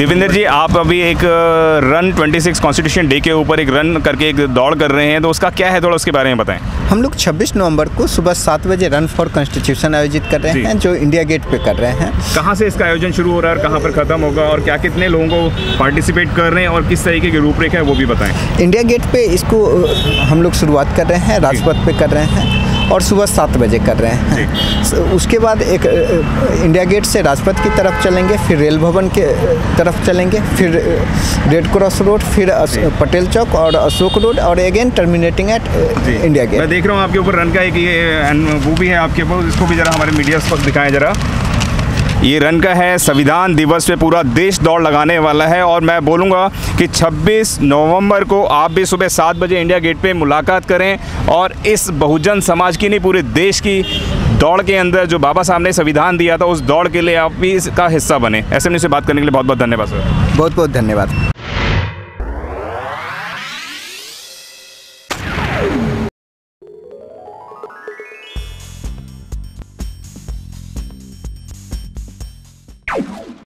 देवेंद्र जी आप अभी एक रन 26 कॉन्स्टिट्यूशन डे के ऊपर एक रन करके एक दौड़ कर रहे हैं तो उसका क्या है थोड़ा उसके बारे में बताएँ? हम लोग 26 नवंबर को सुबह सात बजे रन फॉर कॉन्स्टिट्यूशन आयोजित कर रहे हैं जो इंडिया गेट पे कर रहे हैं। कहाँ से इसका आयोजन शुरू हो रहा है और कहाँ पर ख़त्म होगा और क्या कितने लोगों को पार्टिसिपेट कर रहे हैं और किस तरीके की रूपरेखा है वो भी बताएँ। इंडिया गेट पे इसको हम लोग शुरुआत कर रहे हैं राजपथ पे कर रहे हैं। और सुबह सात बजे कर रहे हैं। उसके बाद एक इंडिया गेट से राजपथ की तरफ़ चलेंगे फिर रेल भवन के तरफ़ चलेंगे फिर रेड क्रॉस रोड फिर पटेल चौक और अशोक रोड और again terminating at India gate मैं देख रहा हूँ आपके ऊपर रन का एक ये वो भी है आपके ऊपर इसको भी ज़रा हमारे मीडिया दिखाएँ ज़रा। ये रन का है, संविधान दिवस पे पूरा देश दौड़ लगाने वाला है और मैं बोलूँगा कि 26 नवंबर को आप भी सुबह सात बजे इंडिया गेट पे मुलाकात करें और इस बहुजन समाज की नहीं, पूरे देश की दौड़ के अंदर जो बाबा साहब ने संविधान दिया था, उस दौड़ के लिए आप भी इसका हिस्सा बने। ऐसे में से बात करने के लिए बहुत बहुत धन्यवाद, सर। बहुत बहुत धन्यवाद। はい。